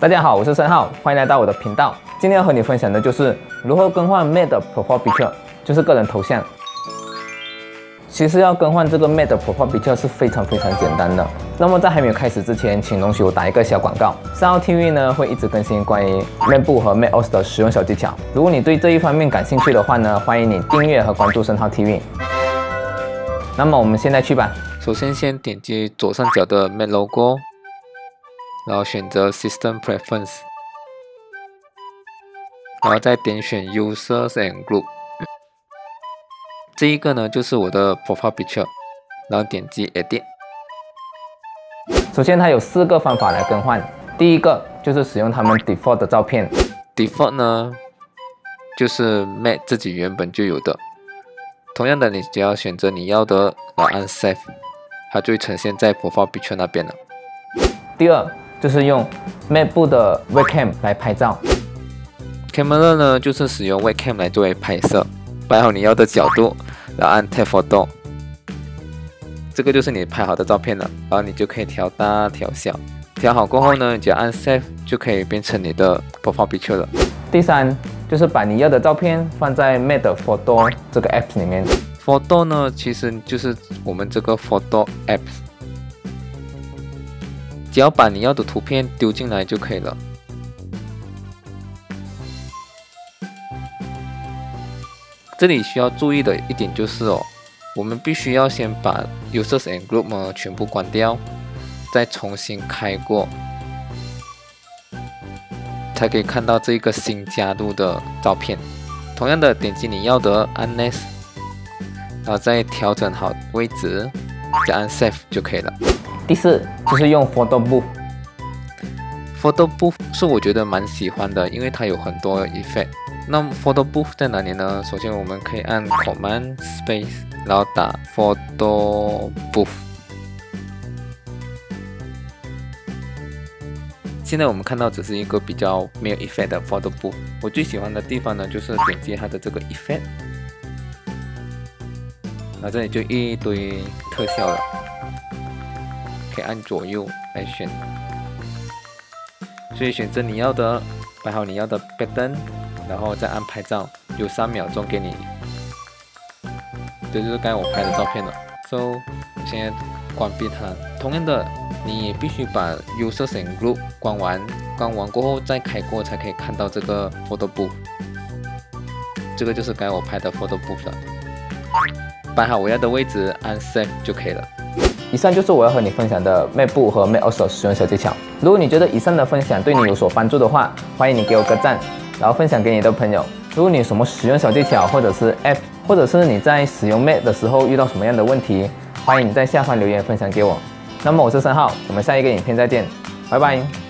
大家好，我是申浩，欢迎来到我的频道。今天要和你分享的就是如何更换 Mate Profile Picture，就是个人头像。其实要更换这个 Mate Profile Picture 是非常非常简单的。那么在还没有开始之前，请容许我打一个小广告。三号 TV 呢会一直更新关于 MacBook 和 MacOS 的使用小技巧。如果你对这一方面感兴趣的话呢，欢迎你订阅和关注三号 TV。那么我们现在去吧。首先先点击左上角的 Mac Logo，然后选择 System Preference，然后再点选 Users and Group。这一个呢就是我的 Profile Picture，然后点击 Edit。首先它有四个方法来更换，第一个就是使用他们 Default 的照片，Default 呢就是 Mac 自己原本就有的。同样的，你只要选择你要的，然后按 Save，它就会呈现在 Profile Picture 那边了。第二就是用 MacBook 的 Webcam 来拍照，Camera 呢就是使用 Webcam 来作为拍摄，摆好你要的角度，然后按 Take Photo，这个就是你拍好的照片了，然后你就可以调大调小，调好过后呢，你只要按 Save 就可以变成你的 Profile Picture 了。第三。就是把你要的照片放在 Made Photo 这个 app 里面。Photo 呢，其实就是我们这个 Photo app，只要把你要的图片丢进来就可以了。这里需要注意的一点就是哦，我们必须要先把 Users and Group 呢全部关掉，再重新开过。才可以看到这个新加入的照片。同样的，点击你要的按 Next，然后再调整好位置，再按 Save 就可以了。第四就是用 Photo Booth。Photo Booth 是我觉得蛮喜欢的，因为它有很多 effect。那 Photo Booth 在哪里呢？首先我们可以按 Command Space，然后打 Photo Booth。现在我们看到只是一个比较没有 effect 的 photo booth。我最喜欢的地方呢，就是点击它的这个 effect，那这里就一堆特效了，可以按左右来选。所以选择你要的，摆好你要的 button，然后再按拍照，有三秒钟给你。这就是刚才我拍的照片了。So，现在关闭它。同样的。你也必须把 user s e n group 关完，关完过后再开过，才可以看到这个 Photo Booth。这个就是该我拍的 Photo Booth 了。摆好我要的位置，按 Save 就可以了。以上就是我要和你分享的 MacBook 和 MacOS 使用小技巧。如果你觉得以上的分享对你有所帮助的话，欢迎你给我个赞，然后分享给你的朋友。如果你有什么使用小技巧，或者是 App，或者是你在使用 Mac 的时候遇到什么样的问题，欢迎你在下方留言分享给我。那么我是三号，我们下一个影片再见，拜拜。